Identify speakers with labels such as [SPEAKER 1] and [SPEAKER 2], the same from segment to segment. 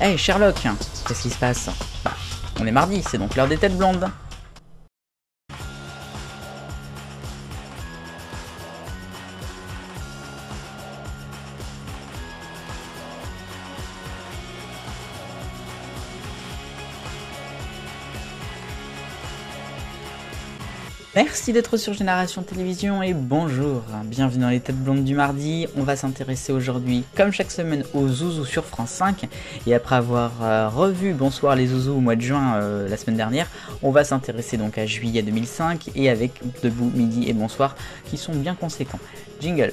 [SPEAKER 1] Hey Sherlock, qu'est-ce qui se passe Bah, on est mardi, c'est donc l'heure des têtes blondes. Merci d'être sur Génération Télévision et bonjour, bienvenue dans les têtes blondes du mardi. On va s'intéresser aujourd'hui, comme chaque semaine, aux zouzous sur France 5. Et après avoir euh, revu Bonsoir les zouzous au mois de juin euh, la semaine dernière, on va s'intéresser donc à juillet 2005 et avec Debout, Midi et Bonsoir qui sont bien conséquents. Jingle.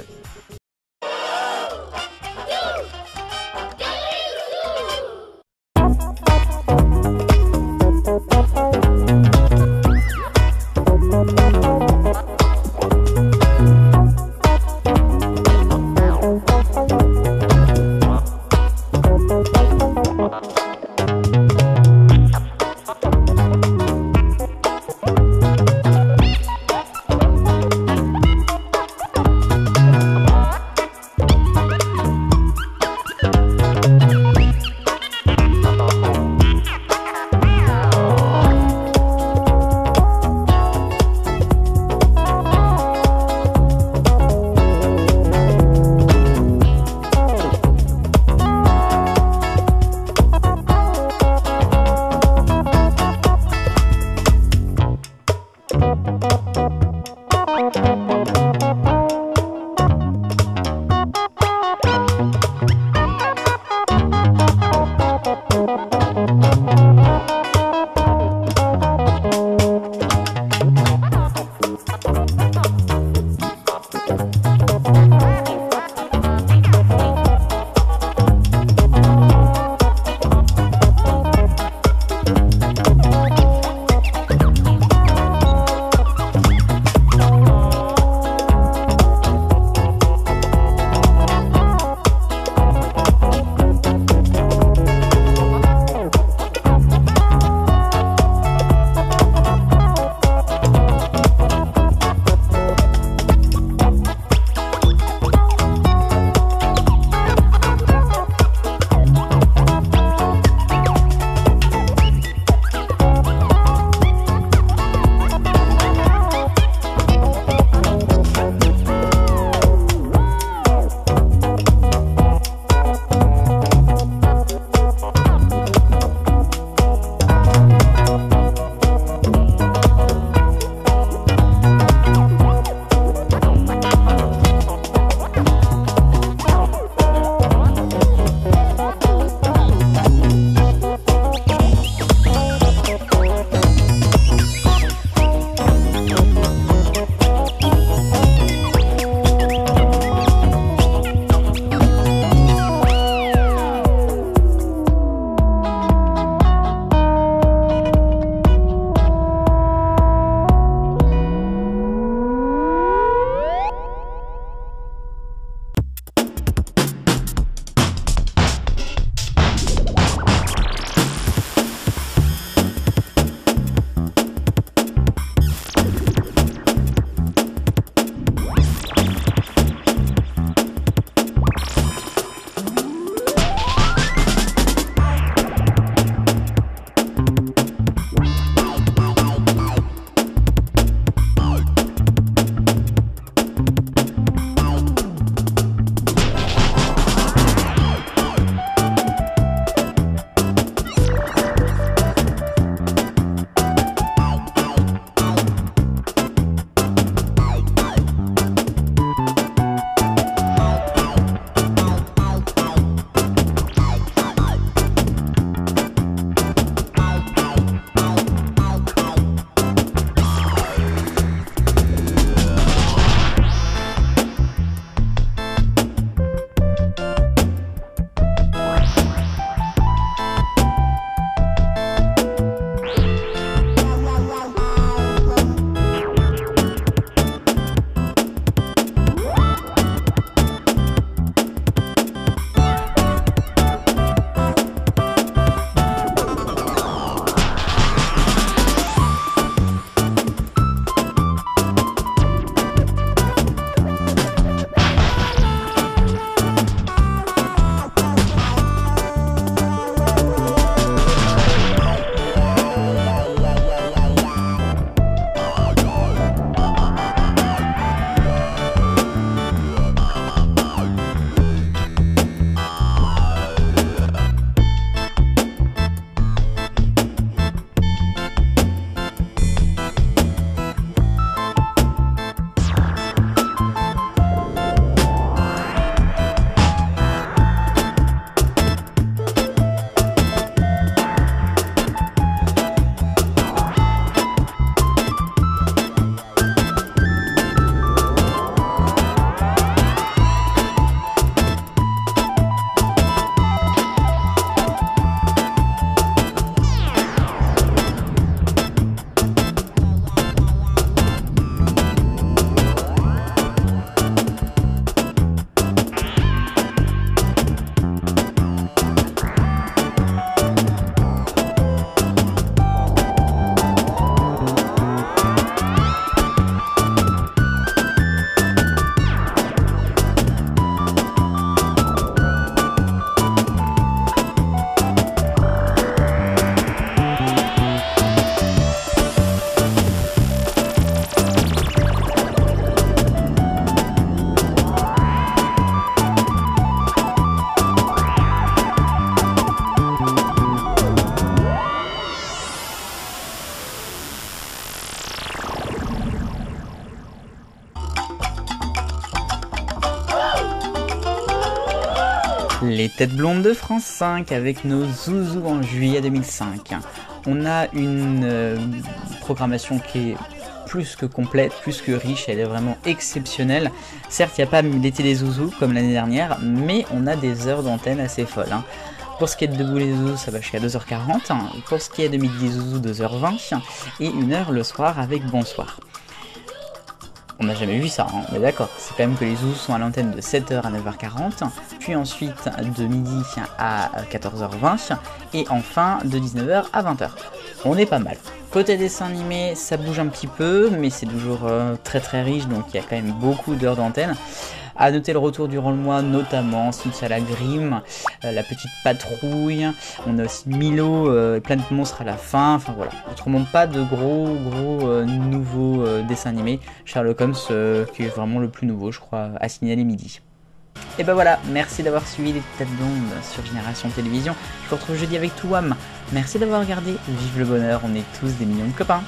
[SPEAKER 1] Les têtes blondes de France 5 avec nos zouzous en juillet 2005. On a une euh, programmation qui est plus que complète, plus que riche, elle est vraiment exceptionnelle. Certes, il n'y a pas l'été des zouzous comme l'année dernière, mais on a des heures d'antenne assez folles. Hein. Pour ce qui est de Debout les Zouzous, ça va jusqu'à 2h40. Pour ce qui est de Midi Zouzou, 2h20. Et 1h le soir avec Bonsoir. On n'a jamais vu ça, hein, mais d'accord. C'est quand même que les zouzous sont à l'antenne de 7h à 9h40, puis ensuite de midi à 14h20, et enfin de 19h à 20h. On est pas mal. Côté dessin animé, ça bouge un petit peu, mais c'est toujours euh, très très riche, donc il y a quand même beaucoup d'heures d'antenne. À noter le retour durant le mois, notamment à la Grimm, euh, la petite patrouille, on a aussi Milo euh, plein de monstres à la fin, enfin voilà. Autrement pas de gros gros euh, nouveaux dessins animés. Sherlock Holmes qui est vraiment le plus nouveau je crois à signaler midi. Et ben voilà, merci d'avoir suivi les têtes blondes sur Génération Télévision. Je vous retrouve jeudi avec Touam. Merci d'avoir regardé, vive le bonheur, on est tous des millions de copains.